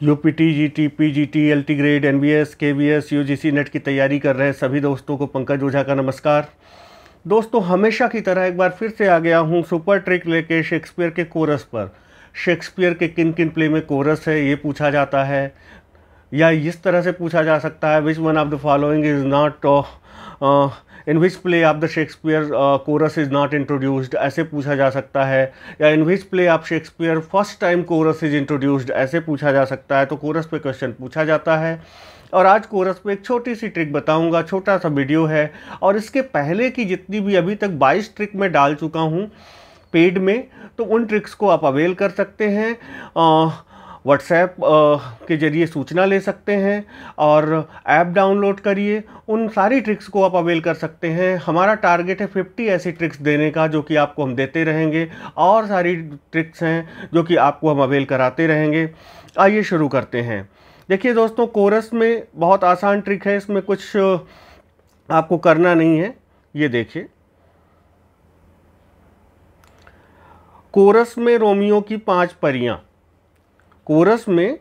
UPT GT PGT LT grade NBS KVS UGC NET की तैयारी कर रहे सभी दोस्तों को पंकज ओझा का नमस्कार। दोस्तों, हमेशा की तरह एक बार फिर से आ गया हूँ सुपर ट्रिक लेके शेक्सपियर के कोरस पर। शेक्सपियर के किन किन प्ले में कोरस है, ये पूछा जाता है, या इस तरह से पूछा जा सकता है which one of the following is not in which play of the Shakespeare chorus is not introduced ऐसे पूछा जा सकता है। या in which play of Shakespeare first time chorus is introduced ऐसे पूछा जा सकता है। तो कोरस पे क्वेश्चन पूछा जाता है। और आज कोरस पे एक छोटी सी ट्रिक बताऊँगा, छोटा सा वीडियो है। और इसके पहले की जितनी भी अभी तक 22 ट्रिक मैं डाल चुका हूँ पेड में तो उन ट्रिक्स को आप अवेल कर सकते हैं। व्हाट्सएप के ज़रिए सूचना ले सकते हैं और ऐप डाउनलोड करिए। उन सारी ट्रिक्स को आप अवेल कर सकते हैं। हमारा टारगेट है 50 ऐसी ट्रिक्स देने का जो कि आपको हम देते रहेंगे। और सारी ट्रिक्स हैं जो कि आपको हम अवेल कराते रहेंगे। आइए शुरू करते हैं। देखिए दोस्तों कोरस में बहुत आसान ट्रिक है। इसमें कुछ आपको करना नहीं है। ये देखिए। कोरस में रोमियो की पाँच परियाँ। कोरस में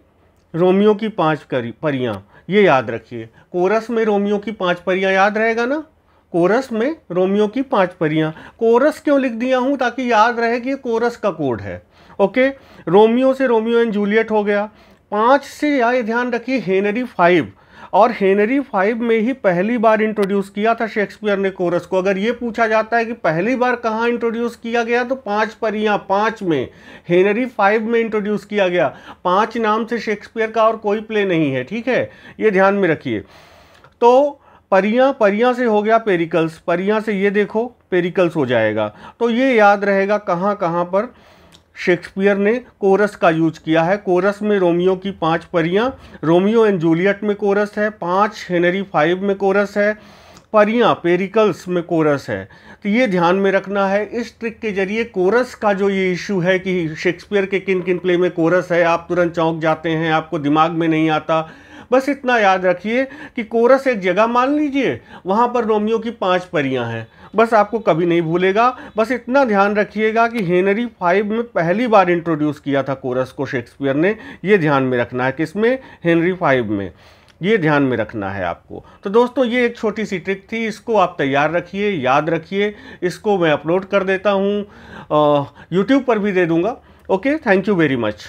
रोमियो की पाँच परियाँ। ये याद रखिए। कोरस में रोमियो की पाँच परियाँ याद रहेगा ना? कोरस में रोमियो की पाँच परियाँ। कोरस क्यों लिख दिया हूँ? ताकि याद रहे कि कोरस का कोड है। ओके? रोमियो से रोमियो एंड जूलियट हो गया। पाँच से यहाँ ध्यान रखिए, हेनरी फाइव। और हेनरी फाइव में ही पहली बार इंट्रोड्यूस किया था शेक्सपियर ने कोरस को। अगर ये पूछा जाता है कि पहली बार कहाँ इंट्रोड्यूस किया गया तो पाँच परियाँ, पाँच में हेनरी फाइव में इंट्रोड्यूस किया गया। पाँच नाम से शेक्सपियर का और कोई प्ले नहीं है, ठीक है? ये ध्यान में रखिए। तो परियाँ परियाँ से हो गया पेरिकल्स परियाँ से ये देखो पेरिकल्स हो जाएगा। तो ये याद रहेगा कहाँ कहाँ पर? शेक्सपियर ने कोरस का यूज़ किया है। कोरस में रोमियो की पाँच परियाँ, रोमियो एंड जूलियट में कोरस है, पाँच, हेनरी फाइव में कोरस है, परियाँ, पेरिकल्स में कोरस है। तो ये ध्यान में रखना है, इस ट्रिक के ज़रिए कोरस का जो ये इशू है कि शेक्सपियर के किन किन प्ले में कोरस है, आप तुरंत चौंक जाते हैं, आपको दिमाग में नहीं आता बस इतना याद रखिए कि कोरस एक जगह मान लीजिए, वहाँ पर रोमियो की पाँच परियाँ हैं। बस आपको कभी नहीं भूलेगा, बस इतना ध्यान रखिएगा कि हेनरी फाइव में पहली बार इंट्रोड्यूस किया था कोरस को शेक्सपियर ने। ये ध्यान में रखना है किसमें? हेनरी फाइव में। ये ध्यान में रखना है आपको। तो दोस्तों, ये एक छोटी सी ट्रिक थी, इसको आप तैयार रखिए, याद रखिए, इसको मैं अपलोड कर देता हूँ। यूट्यूब पर भी दे दूँगा। Okay, thank you very much.